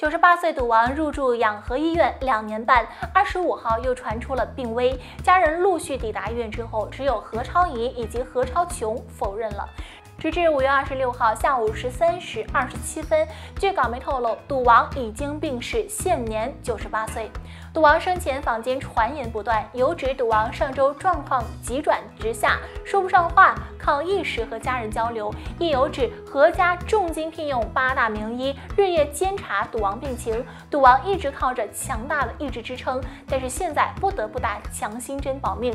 九十八岁赌王入住养和医院两年半，二十五号又传出了病危，家人陆续抵达医院之后，只有何超仪以及何超琼否认了。直至五月二十六号下午十三时二十七分，据港媒透露，赌王已经病逝，现年九十八岁。赌王生前坊间传言不断，有指赌王上周状况急转直下，说不上话，靠意识和家人交流；亦有指何家重金聘用八大名医，日夜监察赌王病情，赌王一直靠着强大的意志支撑，但是现在不得不打强心针保命。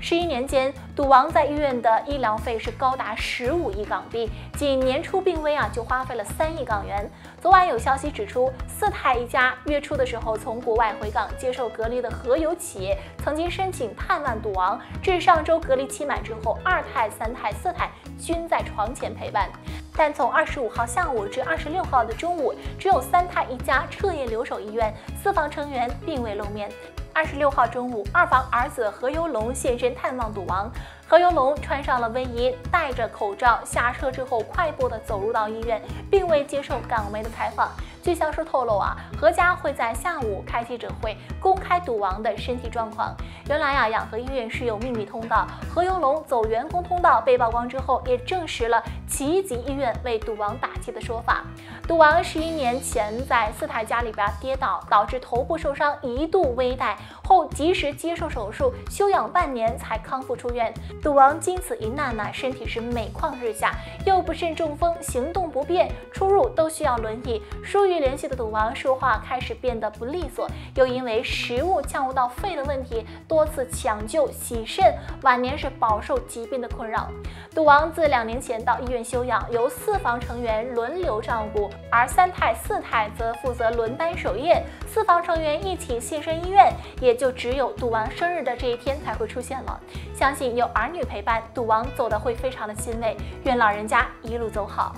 十一年间，赌王在医院的医疗费是高达十五亿港币，仅年初病危啊就花费了三亿港元。昨晚有消息指出，四太一家月初的时候从国外回港接受隔离的合油企业，曾经申请探望赌王，至上周隔离期满之后，二太、三太、四太均在床前陪伴。但从二十五号下午至二十六号的中午，只有三太一家彻夜留守医院，四房成员并未露面。二十六号中午，二房儿子何猷龙现身探望赌王。何猷龙穿上了卫衣，戴着口罩，下车之后快步的走入到医院，并未接受港媒的采访。据消息透露啊，何家会在下午开记者会，公开赌王的身体状况。原来啊，养和医院是有秘密通道，何猷龙走员工通道被曝光之后，也证实了奇吉医院为赌王打气的说法。赌王十一年前在四太家里边跌倒，导致头部受伤，一度危殆，后及时接受手术，休养半年才康复出院。赌王经此一难呢，身体是每况日下，又不慎中风，行动不便，出入都需要轮椅。疏于联系的赌王说话开始变得不利索，又因为食物呛入到肺的问题，多次抢救洗肾，晚年是饱受疾病的困扰。赌王自两年前到医院休养，由四房成员轮流照顾，而三太、四太则负责轮班守夜。四房成员一起现身医院，也就只有赌王生日的这一天才会出现了。相信有儿女陪伴，赌王走的会非常的欣慰。愿老人家一路走好。